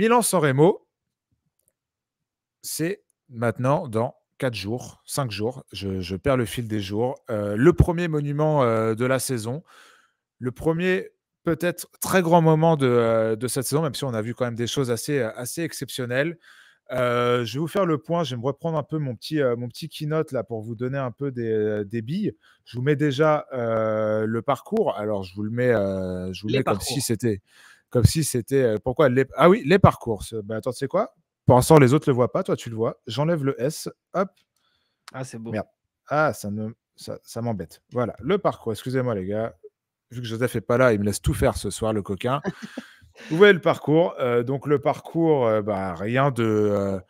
Milan-San Remo, c'est maintenant dans 4 jours, 5 jours. Je, perds le fil des jours. Euh, le premier monument euh, de la saison. Le premier, peut-être, très grand moment de, cette saison, même si on a vu quand même des choses assez, assez exceptionnelles. je vais vous faire le point. Je vais me reprendre un peu mon petit, mon petit keynote là pour vous donner un peu des, des billes. Je vous mets déjà le parcours. Alors, je vous le mets, je vous mets comme si c'était comme si c'était. Euh, pourquoi les... Ah oui, les parcours. Bah, attends, tu sais quoi? Pour l'instant, les autres ne le voient pas. Toi, tu le vois. J'enlève le S. Hop. Ah, c'est beau. Merde. Ah, ça me... ça, ça m'embête. Voilà, le parcours. Excusez-moi, les gars. Vu que Joseph n'est pas là, il me laisse tout faire ce soir, le coquin. Vous voyez le parcours? Euh, donc, le parcours, euh, bah, rien de.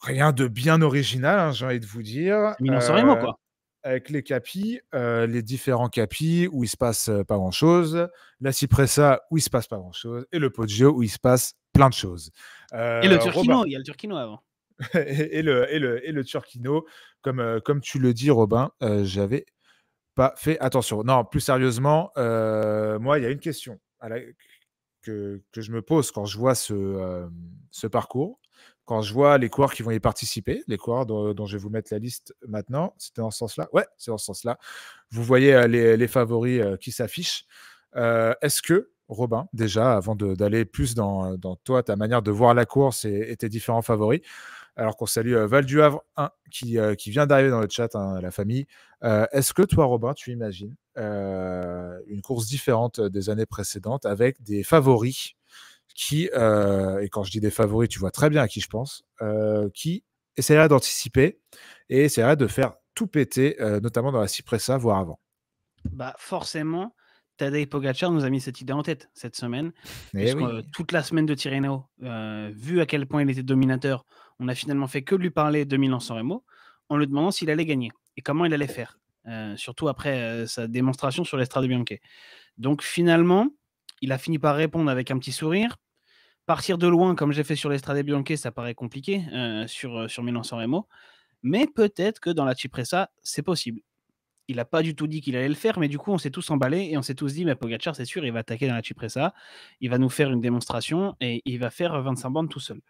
Rien de bien original, hein, j'ai envie de vous dire. Milan Sanremo, quoi avec les capis, euh, les différents capis où il se passe euh, pas grand chose, la Cipressa où il se passe pas grand chose, et le Poggio où il se passe plein de choses. et le euh, Turquino, il y a le Turquino avant. et, le, et, le, et le Turquino, comme, comme tu le dis, Robin, j'avais pas fait attention. Non, plus sérieusement, moi, il y a une question que, que, je me pose quand je vois ce, ce parcours quand je vois les coureurs qui vont y participer, les coureurs dont, je vais vous mettre la liste maintenant, c'était dans ce sens-là? Ouais, c'est dans ce sens-là. Vous voyez euh, les, favoris euh, qui s'affichent. Euh, est-ce que, Robin, déjà, avant d'aller plus dans, toi, ta manière de voir la course et, tes différents favoris, alors qu'on salue Val du Havre 1 qui, qui vient d'arriver dans le chat, hein, la famille, est-ce que toi, Robin, tu imagines une course différente des années précédentes avec des favoris qui, euh, et quand je dis des favoris, tu vois très bien à qui je pense, euh, qui essaiera d'anticiper et essaiera de faire tout péter, euh, notamment dans la Cipressa, voire avant. Bah forcément, Tadej Pogacar nous a mis cette idée en tête cette semaine. Eh toute la semaine de Tirreno, vu à quel point il était dominateur, on a finalement fait que lui parler de Milan-San Remo en lui demandant s'il allait gagner et comment il allait faire, surtout après sa démonstration sur l'Estrade Bianche. Donc finalement, il a fini par répondre avec un petit sourire, Partir de loin, comme j'ai fait sur l'Estrade Bianche, ça paraît compliqué euh, sur, euh, sur Milan-San Remo. Mais peut-être que dans la Cipressa, c'est possible. Il n'a pas du tout dit qu'il allait le faire, mais du coup, on s'est tous emballés et on s'est tous dit, mais Pogacar, c'est sûr, il va attaquer dans la Cipressa, il va nous faire une démonstration et il va faire 25 bandes tout seul.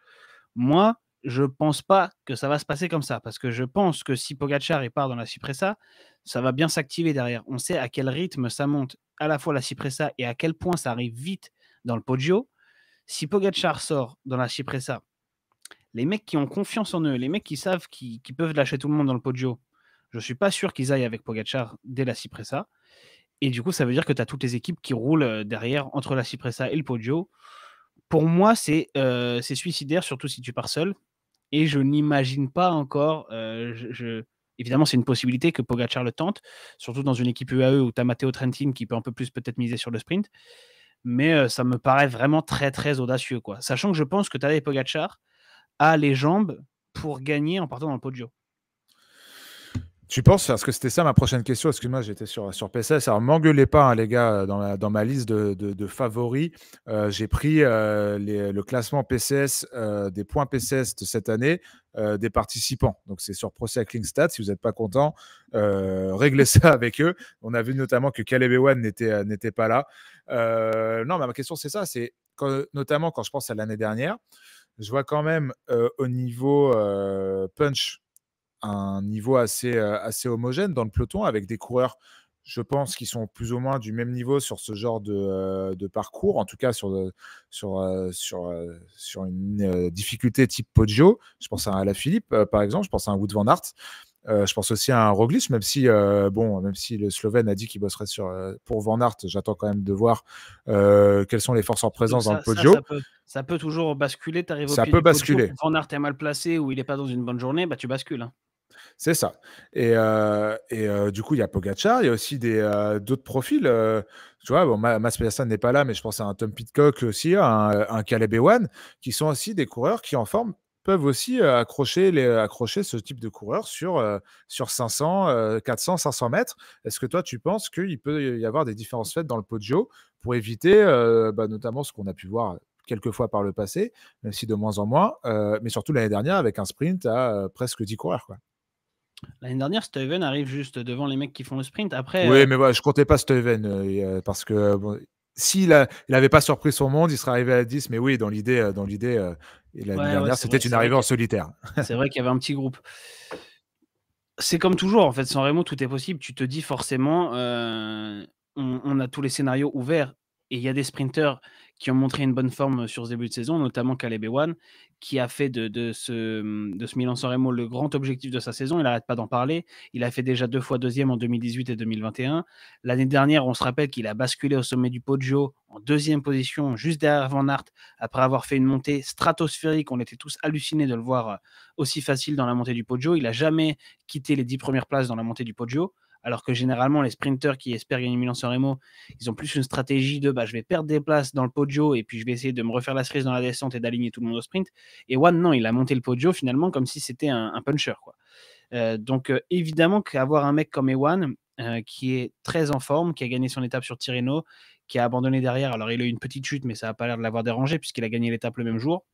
Moi, je pense pas que ça va se passer comme ça, parce que je pense que si Pogacar il part dans la Cipressa, ça va bien s'activer derrière. On sait à quel rythme ça monte à la fois la Cipressa et à quel point ça arrive vite dans le Poggio si Pogachar sort dans la Cipressa, les mecs qui ont confiance en eux, les mecs qui savent qu'ils peuvent lâcher tout le monde dans le Poggio, je ne suis pas sûr qu'ils aillent avec Pogachar dès la Cipressa. Et du coup, ça veut dire que tu as toutes les équipes qui roulent euh, derrière entre la Cipressa et le Poggio. Pour moi, euh, c'est suicidaire, surtout si tu pars seul. Et je n'imagine pas encore. Euh, je, Évidemment, c'est une possibilité que Pogachar le tente, surtout dans une équipe UAE où tu as Matteo Trentin qui peut un peu plus peut-être miser sur le sprint mais ça me paraît vraiment très très audacieux quoi. Sachant que je pense que Tadej Pogacar a les jambes pour gagner en partant dans le podio. Tu penses, parce que c'était ça ma prochaine question, excuse-moi, j'étais sur, sur PCS. Alors, m'engueulez pas, hein, les gars, dans, dans ma liste de, favoris. j'ai pris le classement PCS, des points PCS de cette année, des participants. Donc, c'est sur Pro Cycling Stats. Si vous n'êtes pas content, réglez ça avec eux. On a vu notamment que Caleb Ewan n'était, n'était pas là. Non, ma question, c'est ça. C'est notamment quand je pense à l'année dernière, je vois quand même au niveau punch un niveau assez, homogène dans le peloton avec des coureurs, je pense, qui sont plus ou moins du même niveau sur ce genre de, parcours, en tout cas sur, une difficulté type Poggio. Je pense à un Philippe, par exemple, je pense à un Wood van Aert. Je pense aussi à un Roglic, même si, bon, même si le Slovène a dit qu'il bosserait sur, pour Van Aert, j'attends quand même de voir quelles sont les forces en présence dans le Poggio. Ça, peut, toujours basculer. Arrives ça peut basculer. Van Aert est mal placé ou il n'est pas dans une bonne journée, bah, tu bascules. Hein. C'est ça. Et, et du coup, il y a Pogacar, il y a aussi des, d'autres profils. tu vois, bon, Mas n'est pas là, mais je pense à un Tom Pitcock aussi, un, un Caleb Ewan, qui sont aussi des coureurs qui, en forme, peuvent aussi accrocher, les, accrocher ce type de coureurs sur, sur 500, 400, 500 mètres. Est-ce que toi, tu penses qu'il peut y avoir des différences faites dans le Poggio pour éviter bah, notamment ce qu'on a pu voir quelques fois par le passé, même si de moins en moins, mais surtout l'année dernière avec un sprint à presque 10 coureurs. Quoi? L'année dernière, Steven arrive juste devant les mecs qui font le sprint. Après, oui, euh, mais je comptais pas Steven euh, parce que s'il n'avait pas surpris son monde, il serait arrivé à 10. Mais oui, dans l'idée, dans l'idée, l'année dernière, c'était une arrivée en solitaire. C'est vrai qu'il y avait un petit groupe. C'est comme toujours, en fait, sans Remo, tout est possible. Tu te dis forcément, on, a tous les scénarios ouverts et il y a des sprinteurs qui ont montré une bonne forme sur ce début de saison, notamment Caleb Ewan, qui a fait de, ce, de ce Milan-San Remo le grand objectif de sa saison. Il n'arrête pas d'en parler. Il a fait déjà deux fois deuxième en 2018 et 2021. L'année dernière, on se rappelle qu'il a basculé au sommet du Poggio en deuxième position, juste derrière Van Aert, après avoir fait une montée stratosphérique. On était tous hallucinés de le voir aussi facile dans la montée du Poggio. Il n'a jamais quitté les dix premières places dans la montée du Poggio alors que généralement les sprinteurs qui espèrent gagner Milan-San Remo, ils ont plus une stratégie de bah, je vais perdre des places dans le podio et puis je vais essayer de me refaire la cerise dans la descente et d'aligner tout le monde au sprint. Et non, il a monté le podio finalement comme si c'était un, puncher. Quoi. Euh, donc euh, évidemment qu'avoir un mec comme Ewan, euh, qui est très en forme, qui a gagné son étape sur Tirreno, qui a abandonné derrière. Alors, il a eu une petite chute, mais ça n'a pas l'air de l'avoir dérangé puisqu'il a gagné l'étape le même jour.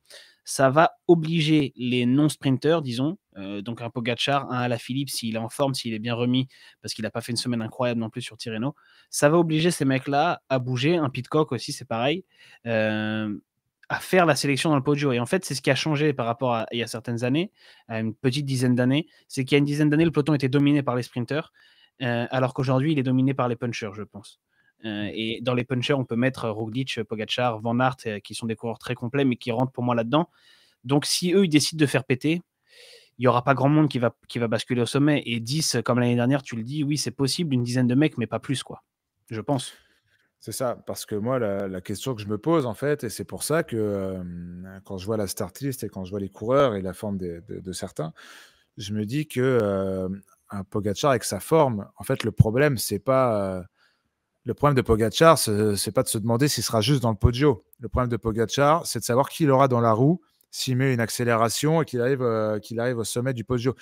Ça va obliger les non-sprinteurs, disons, euh, donc un Pogachar, un Alaphilippe, s'il est en forme, s'il est bien remis, parce qu'il n'a pas fait une semaine incroyable non plus sur Tirreno, ça va obliger ces mecs-là à bouger. Un Pitcock aussi, c'est pareil. Euh, à faire la sélection dans le podio. Et en fait, c'est ce qui a changé par rapport à il y a certaines années, à une petite dizaine d'années. C'est qu'il y a une dizaine d'années, le peloton était dominé par les sprinteurs, euh, alors qu'aujourd'hui, il est dominé par les punchers, je pense. Euh, et dans les punchers, on peut mettre Roglic, Pogacar, Van Aert, euh, qui sont des coureurs très complets, mais qui rentrent pour moi là-dedans. Donc, si eux, ils décident de faire péter, il n'y aura pas grand monde qui va, qui va basculer au sommet. Et 10, comme l'année dernière, tu le dis, oui, c'est possible, une dizaine de mecs, mais pas plus, quoi. Je pense. C'est ça, parce que moi, la, question que je me pose, en fait, et c'est pour ça que euh, quand je vois la start list et quand je vois les coureurs et la forme de, certains, je me dis que un Pogacar avec sa forme, en fait, le problème, c'est pas le problème de Pogachar, c'est pas de se demander s'il sera juste dans le podio. Le problème de Pogachar, c'est de savoir qui il aura dans la roue s'il met une accélération et qu'il arrive, euh, qu'il arrive au sommet du podio.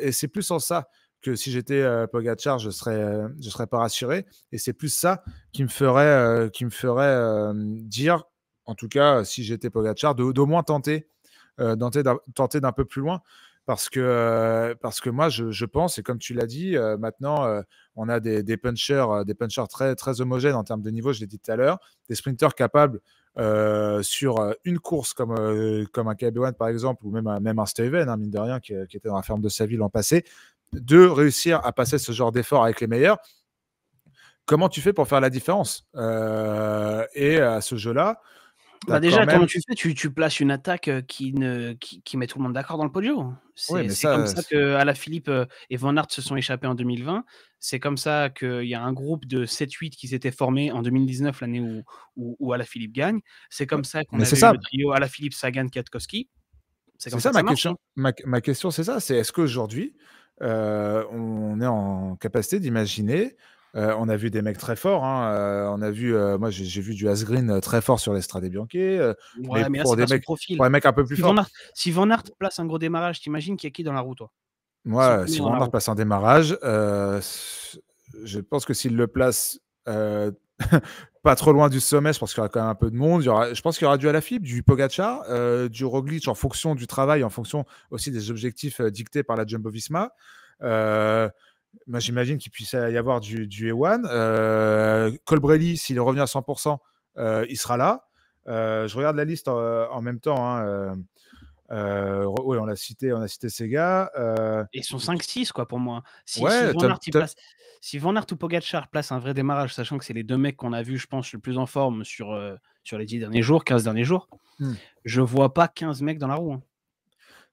Et, c'est plus en ça que si j'étais euh, Pogachar, je serais, euh, serais pas rassuré. Et c'est plus ça qui me ferait, qui me ferait dire, en tout cas, si j'étais Pogachar, d'au moins tenter, tenter d'un peu plus loin parce que, parce que moi, je, pense, et comme tu l'as dit, maintenant, on a des, des punchers, des punchers très, très homogènes en termes de niveau, je l'ai dit tout à l'heure, des sprinters capables sur une course comme, comme un KB1 par exemple, ou même, même un Steven, hein, mine de rien, qui, qui, était dans la ferme de sa ville l'an passé, de réussir à passer ce genre d'effort avec les meilleurs. Comment tu fais pour faire la différence Et à ce jeu-là, bah déjà, comment tu fais? Tu, places une attaque qui, ne, qui, met tout le monde d'accord dans le podium. C'est comme ça que Ala Philippe et Van Aert se sont échappés en 2020. C'est comme ça qu'il y a un groupe de 7-8 qui s'était formé en 2019, l'année où, où, où Philippe gagne. C'est comme ça qu'on a le trio Ala Philippe, Sagan, Katkowski. C'est ça, ma, question, hein. ma, question, c'est ça. C'est est-ce qu'aujourd'hui, on est en capacité d'imaginer euh, on a vu des mecs très forts. Hein, euh, on a vu, euh, moi j'ai vu du Asgreen très fort sur l'Estrade. Ouais, mais, pour, des mecs, pour mecs un peu plus si forts. si Van Aert place un gros démarrage, t'imagines qu'il y a qui dans la roue, toi? Moi, si Van Aert place un démarrage, je pense que s'il le place pas trop loin du sommet, je pense qu'il y aura quand même un peu de monde. je pense qu'il y aura du Alaphilippe, du Pogacar, du Roglic en fonction du travail, en fonction aussi des objectifs dictés par la Jumbo Visma. Moi, j'imagine qu'il puisse y avoir du, du Ewan. Euh, Colbrelli, s'il revenu à 100%, euh, il sera là. Euh, je regarde la liste en, même temps. Hein, oui, on l'a cité, on a cité ces gars. Ils sont 5-6, quoi, pour moi. Si, ouais, si, Van Aert ou Pogacar place un vrai démarrage, sachant que c'est les deux mecs qu'on a vu, je pense, le plus en forme sur, sur les 10 derniers jours, 15 derniers jours, hmm. je vois pas 15 mecs dans la roue. Hein.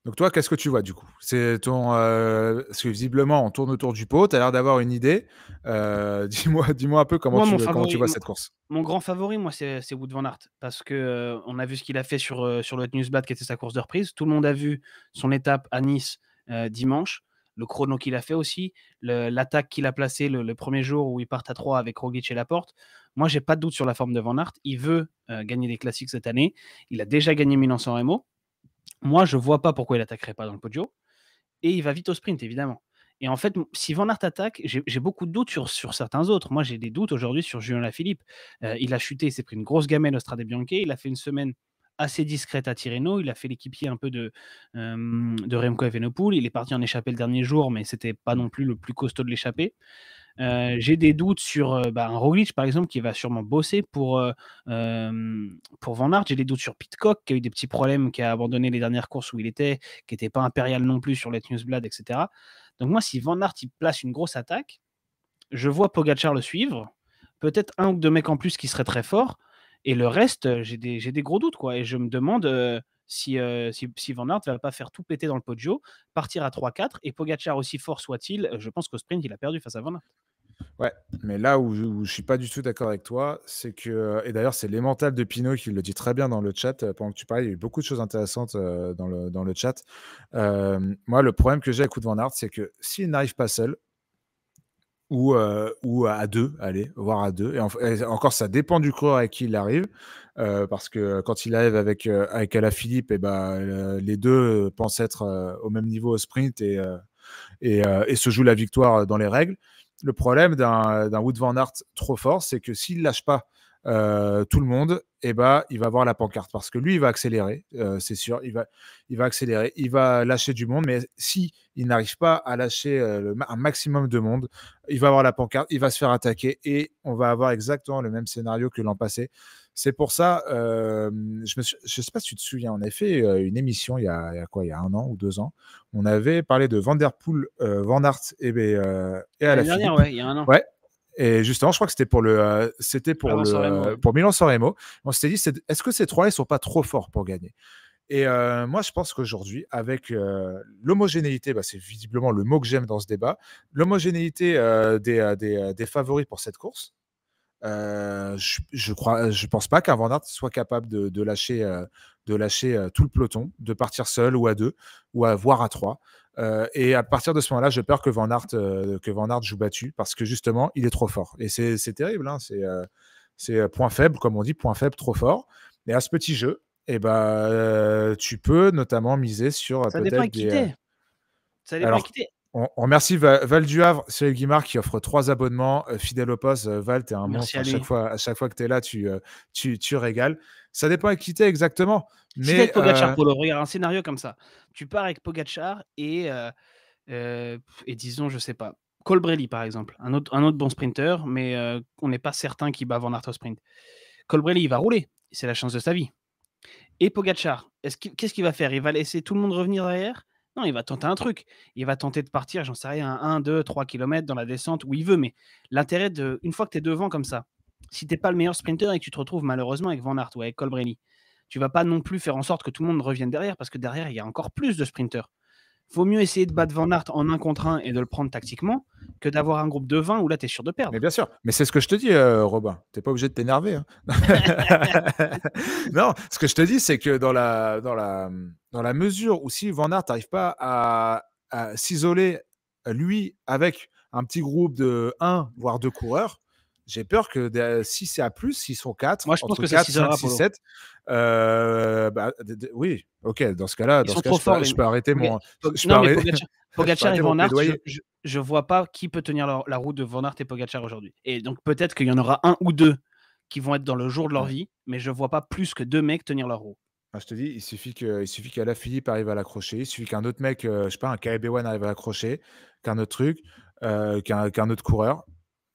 Donc toi, qu'est-ce que tu vois du coup? C'est ton euh, parce que visiblement on tourne autour du pot. Tu as l'air d'avoir une idée. Euh, dis-moi, dis-moi un peu comment, tu, tu, vois cette course. Mon grand favori, moi, c'est, Wood van Aert parce que euh, on a vu ce qu'il a fait sur sur le Newsblad, qui était sa course de reprise. Tout le monde a vu son étape à Nice dimanche. Le chrono qu'il a fait aussi, l'attaque qu'il a placée le, premier jour où il part à 3 avec Roglic et Laporte. Moi, j'ai pas de doute sur la forme de Van Aert. Il veut gagner des classiques cette année. Il a déjà gagné Milan-San Remo. Moi, je vois pas pourquoi il attaquerait pas dans le podio. Et il va vite au sprint, évidemment. Et en fait, si Van Aert attaque, j'ai beaucoup de doutes sur, sur certains autres. Moi, j'ai des doutes aujourd'hui sur Julien Lafilippe. Euh, il a chuté, il s'est pris une grosse gamelle au Strade Bianche. Il a fait une semaine assez discrète à Tirreno. Il a fait l'équipier un peu de, euh, de Remco Evenepoel. Il est parti en échappée le dernier jour, mais c'était pas non plus le plus costaud de l'échappée. J'ai des doutes sur bah, un Roglic, par exemple, qui va sûrement bosser pour, pour Van Aert. J'ai des doutes sur Pitcock, qui a eu des petits problèmes, qui a abandonné les dernières courses où il était, qui n'était pas impérial non plus sur les Newsblad, etc. Donc moi, si Van Aert il place une grosse attaque, je vois Pogachar le suivre. Peut-être un ou deux mecs en plus qui seraient très forts. Et le reste, j'ai des, des, gros doutes. quoi. Et je me demande si, si, Van Aert ne va pas faire tout péter dans le podio, partir à 3-4. Et Pogachar, aussi fort soit-il, je pense qu'au sprint, il a perdu face à Van Aert. Ouais, mais là où je, ne suis pas du tout d'accord avec toi, c'est que, et d'ailleurs c'est l'émental de Pinot qui le dit très bien dans le chat, pendant que tu parlais, il y a eu beaucoup de choses intéressantes dans, le, dans le chat. moi, le problème que j'ai avec Van Aert, c'est que s'il n'arrive pas seul, ou, ou à deux, allez, voire à deux. Et, encore, ça dépend du coureur avec qui il arrive, parce que quand il arrive avec, avec Alaphilippe, et eh ben, les deux pensent être au même niveau au sprint et, et, et, se jouent la victoire dans les règles. Le problème d'un Wood Van Aert trop fort, c'est que s'il lâche pas euh, tout le monde, et eh ben, il va avoir la pancarte parce que lui, il va accélérer, euh, c'est sûr, il va, il va accélérer, il va lâcher du monde, mais si il n'arrive pas à lâcher euh, un maximum de monde, il va avoir la pancarte, il va se faire attaquer et on va avoir exactement le même scénario que l'an passé. C'est pour ça, je ne sais pas si tu te souviens, on avait fait une émission il y, a, quoi, il y a un an ou deux ans. On avait parlé de Vanderpool, Van Aert et, et à la dernière, ouais, il y a un an. Ouais, et justement, je crois que c'était pour le, euh, c'était pour le, pour Milan Sanremo. On s'était dit, est-ce que ces trois-là, ils sont pas trop forts pour gagner? Et euh, moi, je pense qu'aujourd'hui, avec euh, l'homogénéité, bah, c'est visiblement le mot que j'aime dans ce débat, l'homogénéité des, des, des, favoris pour cette course. je, je crois, je pense pas qu'un Van Aert soit capable de, de lâcher, de lâcher tout le peloton, de partir seul ou à deux, ou à voire à trois. Euh, et à partir de ce moment-là, j'ai peur que Van Aert, euh, que Van Aert joue battu parce que justement, il est trop fort. Et c'est terrible. Hein, c'est euh, point faible, comme on dit, point faible, trop fort. Et à ce petit jeu, eh ben, tu peux notamment miser sur Ça dépend des. Ça dépend quitter. On, remercie Val, du Havre, Cyril Guimard qui offre trois abonnements. fidèle au poste, Val, tu es un monstre. À, chaque fois, à chaque fois que tu es là, tu, tu, tu régales. Ça dépend à qui exactement. Mais, Pogacar, Polo, regarde un scénario comme ça. Tu pars avec Pogachar et, euh, euh, et disons, je sais pas, Colbrelli par exemple, un autre, un autre bon sprinter, mais euh, on n'est pas certain qu'il bat Van Aert au sprint. Colbrelli, il va rouler, c'est la chance de sa vie. Et Pogachar, qu'est-ce qu'il va faire? Il va laisser tout le monde revenir derrière? Non, il va tenter un truc. Il va tenter de partir, j'en sais rien, 1, 2, 3 km dans la descente où il veut, mais l'intérêt de, une fois que tu es devant comme ça, si tu n'es pas le meilleur sprinter et que tu te retrouves malheureusement avec Van Aert ou avec Colbrelli, tu vas pas non plus faire en sorte que tout le monde revienne derrière parce que derrière, il y a encore plus de sprinters. Vaut mieux essayer de battre Van Aert en un contre un et de le prendre tactiquement que d'avoir un groupe de 20 où là, tu es sûr de perdre. Mais bien sûr, mais c'est ce que je te dis, euh, Robin. Tu n'es pas obligé de t'énerver. Hein. non, ce que je te dis, c'est que dans la mesure où si Van Aert n'arrive pas à, à s'isoler, lui, avec un petit groupe de 1, voire 2 coureurs, j'ai peur que si c'est à plus, s'ils sont 4, Moi, je pense que 4, 5, 6, 7, euh, bah, oui, ok, dans ce cas-là, dans ce cas, je, peux, je, peux, arrêter mon. Je non, mais Pogacar, et Van Aert, je, ne vois pas qui peut tenir la, route de Van Aert et Pogacar aujourd'hui. Et donc peut-être qu'il y en aura un ou deux qui vont être dans le jour de leur vie, mais je vois pas plus que deux mecs tenir leur roue. Ah, je te dis, il suffit que, il suffit Philippe arrive à l'accrocher, il suffit qu'un autre mec, euh, je sais pas, un KB1 arrive à l'accrocher, qu'un autre truc, euh, qu'un autre coureur.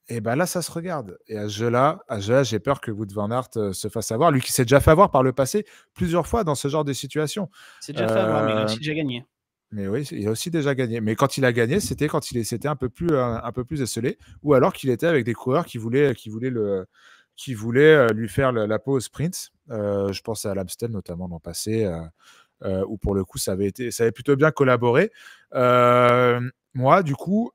Et ben là, ça se regarde. Et à ce jeu-là, j'ai peur que Wood Van Aert euh, se fasse avoir. Lui qui s'est déjà fait avoir par le passé plusieurs fois dans ce genre de situation. C'est déjà fait avoir, mais il a aussi euh, déjà gagné. Mais oui, il a aussi déjà gagné. Mais quand il a gagné, c'était quand il était un peu plus, un, peu plus esselé, ou alors qu'il était avec des coureurs qui voulaient, qui voulaient, le, qui voulaient euh, lui faire la, pause sprint. je pense à l'Amstel notamment l'an passé, où pour le coup ça avait été, ça avait plutôt bien collaboré. moi, du coup,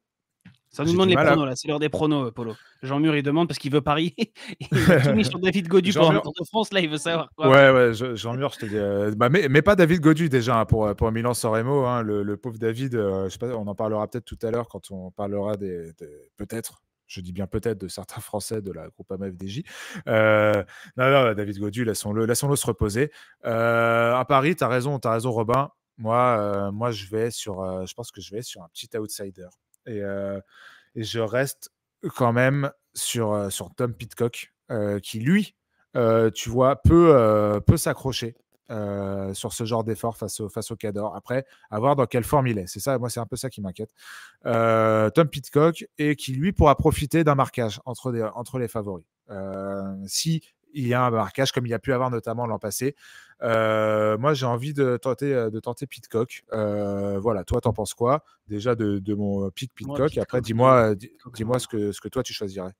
ça nous demande les pronos, là. C'est l'heure des pronos, Polo. Jean Mur, il demande parce qu'il veut parier. il a mis sur David Godu pour Tour de France. Là, il veut savoir quoi. Ouais, ouais, Jean Mur, je te dis. Euh, bah, mais, pas David Godu déjà hein, pour, pour Milan Soremo. Hein, le, pauvre David, euh, je sais pas, on en parlera peut-être tout à l'heure quand on parlera des. peut-être, je dis bien peut-être, de certains Français de la groupe AMFDJ. Euh, non, non, David Godu, laissons-le laissons se reposer. à Paris, tu as raison, as raison, Robin. Moi, moi, je vais sur. je pense que je vais sur un petit outsider. Et, et je reste quand même sur, sur Tom Pitcock, qui lui, tu vois, peut, peut s'accrocher sur ce genre d'effort face au, face au Cador. Après, à voir dans quelle forme il est. C'est ça, moi, c'est un peu ça qui m'inquiète. Tom Pitcock, et qui, lui, pourra profiter d'un marquage entre, entre les favoris. si il y a un marquage comme il y a pu avoir notamment l'an passé. moi, j'ai envie de tenter, de tenter Pitcock. voilà, toi, t'en penses quoi Déjà de, mon pic Pitcock? et après, dis-moi dis-moi ce que, ce que toi, tu choisirais.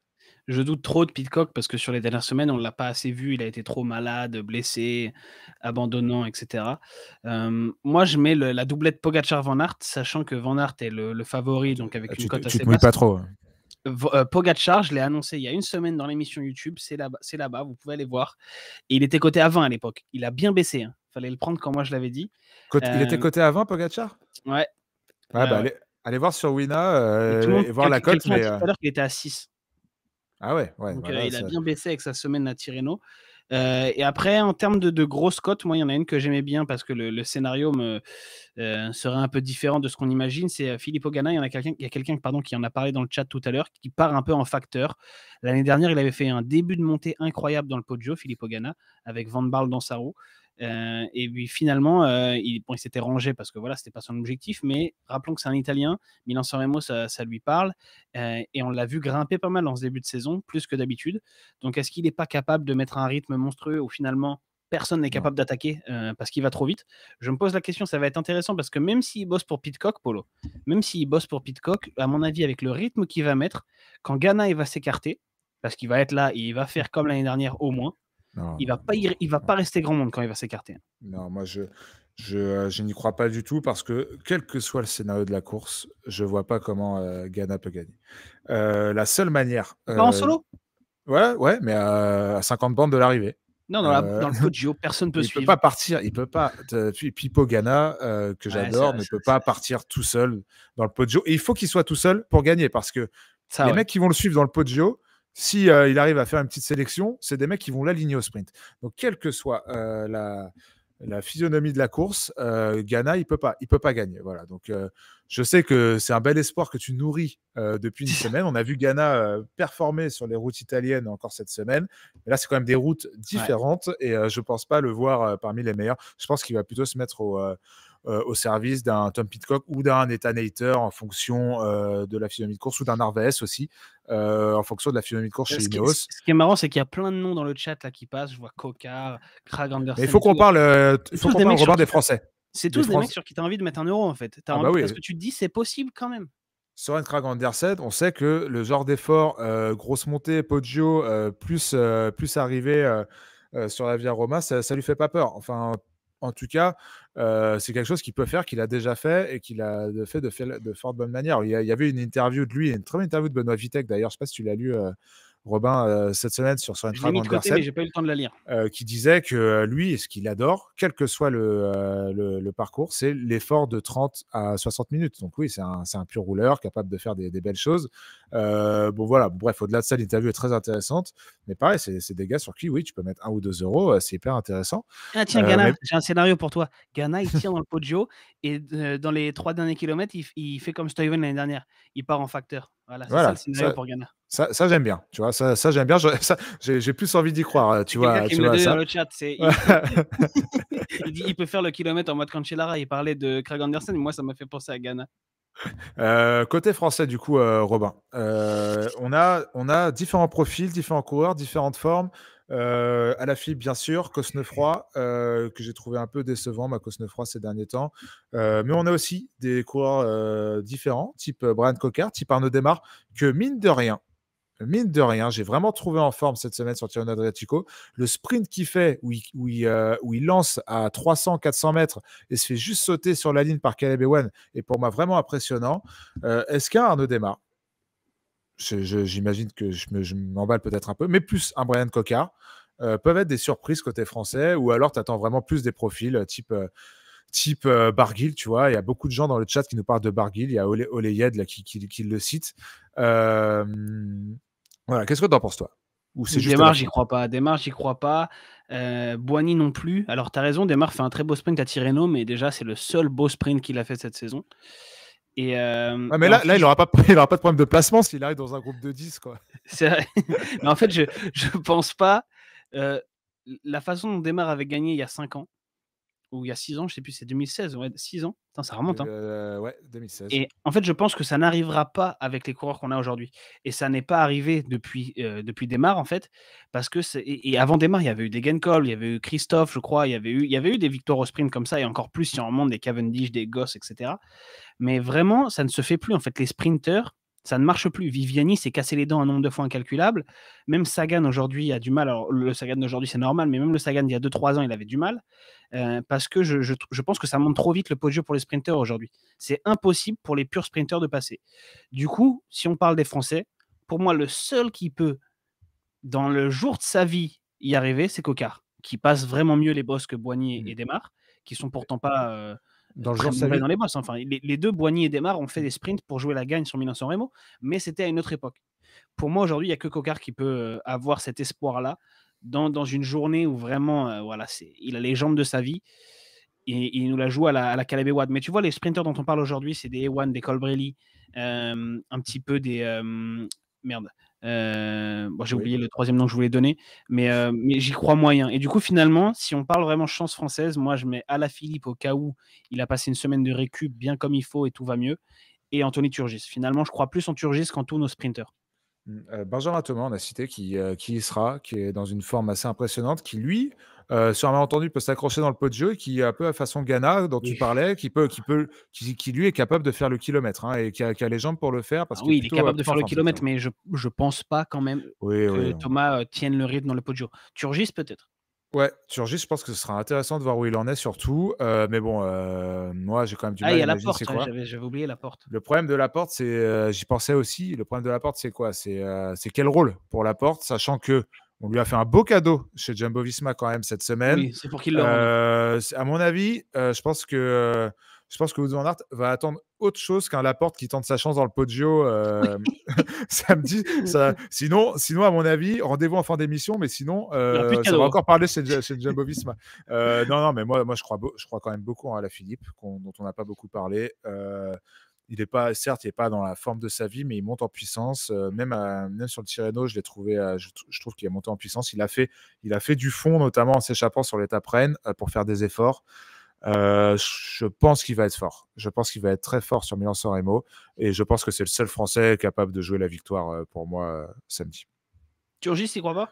Je doute trop de Pitcock parce que sur les dernières semaines, on ne l'a pas assez vu. Il a été trop malade, blessé, abandonnant, etc. moi, je mets la doublette Pogacar-Van Aert, sachant que Van Aert est le, favori, donc avec ah, une cote assez tu te pas trop. Hein. Euh, Pogacar, je l'ai annoncé il y a une semaine dans l'émission YouTube, c'est là-bas, vous pouvez aller voir. Et il était coté à 20 à l'époque. Il a bien baissé. Il hein. fallait le prendre quand moi je l'avais dit. Il était euh, coté à 20, Pogacar? Ouais. bah, allez, voir sur Wina euh, et, voir la cote. Mais, tout à l'heure qu'il était à 6. Ah ouais, ouais. il a bien baissé avec sa semaine à Tirreno. Euh, et après, en termes de, grosses cotes, moi, il y en a une que j'aimais bien parce que le, scénario me, euh, serait un peu différent de ce qu'on imagine. C'est euh, Philippe Ogana. Il y a quelqu'un, qui en a parlé dans le chat tout à l'heure, qui part un peu en facteur. L'année dernière, il avait fait un début de montée incroyable dans le Poggio, Philippe Ogana, avec Van Barle dans sa roue. Euh, et puis finalement, euh, il, il s'était rangé parce que voilà, c'était pas son objectif. Mais rappelons que c'est un Italien. Milan Sanremo, ça, ça lui parle. Euh, et on l'a vu grimper pas mal en ce début de saison, plus que d'habitude. Donc est-ce qu'il n'est pas capable de mettre un rythme monstrueux où finalement personne n'est capable d'attaquer parce qu'il va trop vite? Je me pose la question, ça va être intéressant parce que même s'il bosse pour Pitcock, Polo, même s'il bosse pour Pitcock, à mon avis, avec le rythme qu'il va mettre, quand Ghana il va s'écarter, parce qu'il va être là, et il va faire comme l'année dernière au moins, il va pas il va pas rester grand monde quand il va s'écarter. Non, moi je je, euh, je n'y crois pas du tout parce que quel que soit le scénario de la course, je vois pas comment euh, Ghana peut gagner. Euh, la seule manière. Pas en solo? Ouais, ouais, mais à, 50 bandes de l'arrivée. Non, dans, dans le Poggio, personne peut il suivre. Il peut pas partir, il peut pas. Pipo Ghana, que j'adore, ne peut pas partir tout seul dans le Poggio. Et il faut qu'il soit tout seul pour gagner parce que les mecs qui vont le suivre dans le Poggio, si euh, il arrive à faire une petite sélection, c'est des mecs qui vont l'aligner au sprint. Donc, quelle que soit euh, la, physionomie de la course, euh, Ghana, il peut pas, il peut pas gagner. Voilà. Donc, je sais que c'est un bel espoir que tu nourris depuis une semaine. On a vu Ghana performer sur les routes italiennes encore cette semaine. Mais là, c'est quand même des routes différentes et je pense pas le voir parmi les meilleurs. Je pense qu'il va plutôt se mettre au au service d'un Tom Pitcock ou d'un Ethan en fonction euh, de la physionomie de course ou d'un Arves aussi euh, en fonction de la physionomie de course chez Ineos. Ce qui est marrant, c'est qu'il y a plein de noms dans le chat là qui passent. Je vois Coca, Craig Anderson. il faut qu'on parle, faut qu'on parle des Français. C'est tous des, mecs sur qui tu as envie de mettre un euro en fait. Ah bah parce que tu te dis c'est possible quand même. Soren Krag Andersen, on sait que le genre d'effort, grosse montée, Poggio, plus, plus arrivé sur la Via Roma, ça, ça lui fait pas peur. Enfin, en tout cas, c'est quelque chose qu'il peut faire, qu'il a déjà fait et qu'il a fait de, fort bonne manière. Il y, avait une interview de lui, une très bonne interview de Benoît Vitek d'ailleurs, je ne sais pas si tu l'as lu, Robin, euh, cette semaine sur son Andersen. pas eu le temps de la lire. Euh, qui disait que euh, lui, ce qu'il adore, quel que soit le, le, parcours, c'est l'effort de 30 à 60 minutes. Donc oui, c'est un, un, pur rouleur, capable de faire des, des belles choses. bon voilà, bref, au-delà de ça, l'interview est très intéressante. Mais pareil, c'est des gars sur qui, oui, tu peux mettre un ou deux euros, c'est hyper intéressant. Ah tiens, Ghana, j'ai un scénario pour toi. Ghana, il tient dans le Poggio et dans les trois derniers kilomètres, il, il fait comme Steven l'année dernière. Il part en facteur. Voilà, c'est ça le scénario pour Ghana. Ça, ça j'aime bien, tu vois, ça, ça j'aime bien. J'ai plus envie d'y croire, euh, tu vois. Qui tu me vois ça. dans le chat, il, il, dit il peut faire le kilomètre en mode Cancellara. Il parlait de Craig Anderson, moi ça m'a fait penser à Ghana. Euh, côté français, du coup, euh, Robin, euh, on, a, on a différents profils, différents coureurs, différentes formes. Euh, à la fille, bien sûr, Cosnefroy, que j'ai trouvé un peu décevant, ma Cosnefroy ces derniers temps. mais on a aussi des coureurs différents, type Brian Cocard, type Arnaud Desmar, que mine de rien, mine de rien, j'ai vraiment trouvé en forme cette semaine sur Tirreno Adriatico. Le sprint qu'il fait, où il, euh, lance à 300-400 mètres et se fait juste sauter sur la ligne par Caleb Ewan, est pour moi vraiment impressionnant. Euh, est-ce qu'un Arnaud démarre J'imagine que je m'emballe peut-être un peu, mais plus un Brian Cocard. Euh, peuvent être des surprises côté français, ou alors tu attends vraiment plus des profils type type Barguil, tu vois? Il y a beaucoup de gens dans le chat qui nous parlent de Barguil. Il y a Ole, là, qui, qui, le cite. Euh, voilà, qu'est-ce que tu en penses, toi? Ou c'est juste Démarche, j'y crois pas. Démarche, j'y crois pas. Euh, Boigny non plus. Alors, tu as raison, Démarche fait un très beau sprint à Tirreno, mais déjà, c'est le seul beau sprint qu'il a fait cette saison. Et euh, mais là, là il n'aura pas, pas de problème de placement s'il arrive dans un groupe de 10. Quoi. C'est vrai. mais en fait, je ne pense pas. Euh, la façon dont Démarre avait gagné il y a 5 ans, ou il y a 6 ans, je sais plus, c'est 2016, ouais, 6 ans. ça remonte. Hein. Euh, ouais, 2016. Et en fait, je pense que ça n'arrivera pas avec les coureurs qu'on a aujourd'hui. Et ça n'est pas arrivé depuis, euh, depuis Desmar, en fait, parce que et, avant Desmar, il y avait eu des Genkol, il y avait eu Christophe, je crois, il y avait eu, il y avait eu des victoires au sprint comme ça, et encore plus si on remonte des Cavendish, des Goss, etc. Mais vraiment, ça ne se fait plus. En fait, les sprinteurs, ça ne marche plus. Viviani s'est cassé les dents un nombre de fois incalculable. Même Sagan aujourd'hui a du mal. Alors, le Sagan d'aujourd'hui, c'est normal, mais même le Sagan d'il y a 2-3 ans, il avait du mal. Euh, parce que je, pense que ça monte trop vite le podium pour les sprinteurs aujourd'hui. C'est impossible pour les purs sprinteurs de passer. Du coup, si on parle des Français, pour moi, le seul qui peut, dans le jour de sa vie, y arriver, c'est Cocard, qui passe vraiment mieux les bosses que Boigny et, mmh. Desmar, qui sont pourtant pas. Euh, dans le genre dans les bosses. Enfin, les, deux, Boigny et Desmar, ont fait des sprints pour jouer la gagne sur Milan-San Remo, mais c'était à une autre époque. Pour moi, aujourd'hui, il n'y a que Cocard qui peut euh, avoir cet espoir-là dans, dans, une journée où vraiment, euh, voilà, c'est, il a les jambes de sa vie et, il nous la joue à la, à la Caleb Ewan. Mais tu vois, les sprinters dont on parle aujourd'hui, c'est des Ewan, des Colbrelli, euh, un petit peu des. merde. Euh, bon, j'ai oublié le troisième nom que je voulais donner, mais, euh, mais j'y crois moyen. Et du coup, finalement, si on parle vraiment chance française, moi je mets la Philippe au cas où il a passé une semaine de récup bien comme il faut et tout va mieux, et Anthony Turgis. Finalement, je crois plus en Turgis qu'en tous nos sprinters. Mmh, euh, Benjamin Thomas, on a cité, qui, qui y sera, qui est dans une forme assez impressionnante, qui lui, euh, sur un malentendu, peut s'accrocher dans le pot de jeu, qui un peu à façon Ghana dont tu parlais, qui peut, qui peut, qui, lui est capable de faire le kilomètre hein, et qui a, les jambes pour le faire. Parce ah oui, il est capable de faire le kilomètre, mais je, je pense pas quand même que Thomas euh, tienne le rythme dans le pot de jeu. Turgis peut-être? Ouais, Turgis, je pense que ce sera intéressant de voir où il en est surtout. Euh, mais bon, moi j'ai quand même du mal. Ah, il y a la porte, j'avais oublié la porte. Le problème de la porte, c'est, j'y pensais aussi. Le problème de la porte, c'est quoi? C'est quel rôle pour la porte, sachant que on lui a fait un beau cadeau chez Jumbo Visma quand même cette semaine. Oui, c'est pour qu'il le euh, À mon avis, euh, je pense que euh, je pense que Wood Van Aert va attendre autre chose qu'un Laporte qui tente sa chance dans le Poggio euh, samedi. Ça, sinon, sinon, à mon avis, rendez-vous en fin d'émission, mais sinon, ça va encore parler chez, chez Jumbo Visma. non, non, mais moi, moi je, crois je crois quand même beaucoup à la Philippe, dont on n'a pas beaucoup parlé il est pas, certes, il n'est pas dans la forme de sa vie, mais il monte en puissance. Euh, même, même sur le Tirreno, je l'ai trouvé, euh, je, trouve qu'il est monté en puissance. Il a fait, il a fait du fond, notamment en s'échappant sur l'étape Rennes euh, pour faire des efforts. Je pense qu'il va être fort. Je pense qu'il va être très fort sur Milan-San Remo. Et je pense que c'est le seul Français capable de jouer la victoire pour moi samedi. Turgis, il croit pas?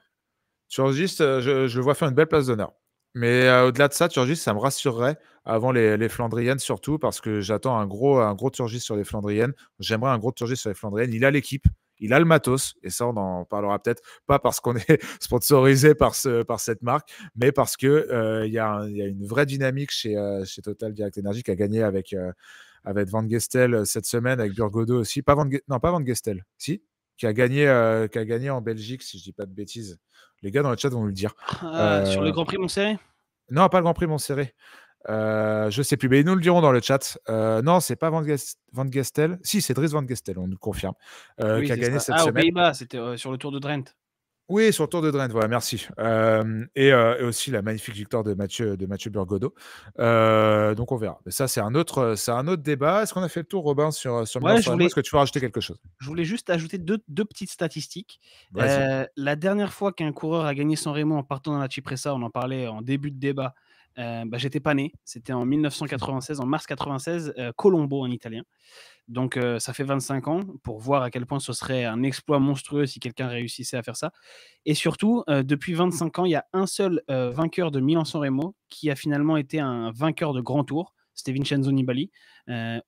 Turgis, je, je, le vois faire une belle place d'honneur. Mais au-delà de ça, Turgis, ça me rassurerait avant les, Flandriennes surtout parce que j'attends un gros, un gros Turgis sur les Flandriennes. J'aimerais un gros Turgis sur les Flandriennes. Il a l'équipe, il a le matos, et ça, on en parlera peut-être pas parce qu'on est sponsorisé par, ce, par cette marque, mais parce qu'il il y, a une vraie dynamique chez, chez Total Direct Energy qui a gagné avec, avec Van Gestel cette semaine, avec Burgodo aussi. Pas Van, non, pas Van Gestel, si? Qui a gagné, qui a gagné en Belgique, si je dis pas de bêtises. Les gars dans le chat vont nous le dire. Ah, sur le euh, Grand Prix Montserrat Non, pas le Grand Prix Montserrat. Euh, je sais plus, mais ils nous le diront dans le chat. Euh, non, c'est pas Van, Gestel. Si, c'est Dries Van Gestel, on nous confirme. Euh, qui a gagné cette ah, semaine. Pays-Bas, c'était sur le Tour de Drenthe. Oui, sur le Tour de Drenthe, voilà, merci. Euh, et, et, aussi la magnifique victoire de Mathieu, de Mathieu Burgodo. donc on verra. Mais ça, c'est un autre, c'est un autre débat. Est-ce qu'on a fait le tour, Robin, sur, sur ouais, Est-ce que tu veux rajouter quelque chose? Je voulais juste ajouter deux, deux petites statistiques. la dernière fois qu'un coureur a gagné son Raymond en partant dans la Cipressa, on en parlait en début de débat, euh, bah, j'étais pas né. C'était en 1996, en mars 96, euh, Colombo en italien. Donc euh, ça fait 25 ans pour voir à quel point ce serait un exploit monstrueux si quelqu'un réussissait à faire ça. Et surtout, depuis 25 ans, il y a un seul vainqueur de Milan-San Remo qui a finalement été un vainqueur de grand tour. C'était Vincenzo Nibali.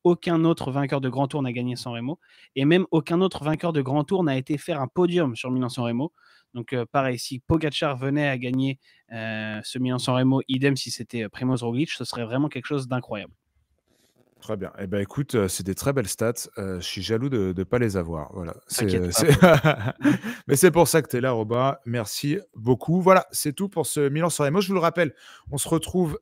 aucun autre vainqueur de grand tour n'a gagné San Remo. Et même aucun autre vainqueur de grand tour n'a été faire un podium sur Milan-San Remo. Donc, pareil, si Pogacar venait à gagner ce Milan-San Remo, idem si c'était Primoz Roglic, ce serait vraiment quelque chose d'incroyable. Très bien. Eh ben, écoute, c'est des très belles stats. je suis jaloux de ne pas les avoir. Voilà. Mais c'est pour ça que tu es là, Robin. Merci beaucoup. Voilà, c'est tout pour ce Milan San Remo. Je vous le rappelle, on se retrouve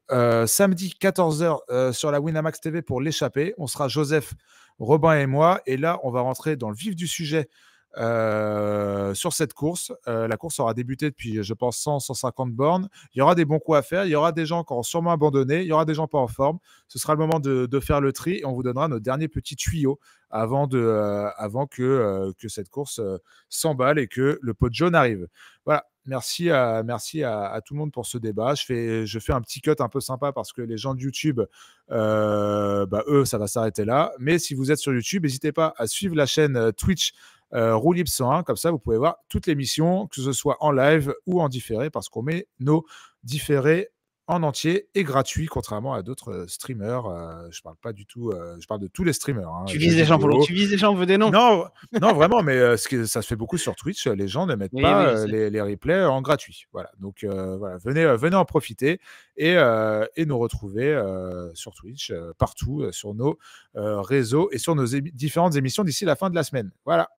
samedi 14h sur la Winamax TV pour l'échapper. On sera Joseph, Robin et moi. Et là, on va rentrer dans le vif du sujet sur cette course. la course aura débuté depuis, je pense, 100, 150 bornes. Il y aura des bons coups à faire. Il y aura des gens qui auront sûrement abandonné. Il y aura des gens pas en forme. Ce sera le moment de, faire le tri et on vous donnera nos derniers petits tuyaux avant, de, avant que, que cette course s'emballe et que le pot jaune arrive. Voilà. Merci, à, merci à, tout le monde pour ce débat. Je fais, je fais un petit cut un peu sympa parce que les gens de YouTube, euh, bah, eux, ça va s'arrêter là. Mais si vous êtes sur YouTube, n'hésitez pas à suivre la chaîne euh, Twitch euh, 101. Comme ça, vous pouvez voir toutes les missions, que ce soit en live ou en différé, parce qu'on met nos différés en entier et gratuit, contrairement à d'autres euh, streamers. Euh, je parle pas du tout, euh, je parle de tous les streamers. Hein, tu vises les gens, pour tu vises les gens, on veut des noms. Non, non vraiment, mais ce que, ça se fait beaucoup sur Twitch. Les gens ne mettent pas les, replays en gratuit. Voilà, donc voilà, venez, venez en profiter et, et nous retrouver sur Twitch, partout, sur nos réseaux et sur nos différentes émissions d'ici la fin de la semaine. Voilà.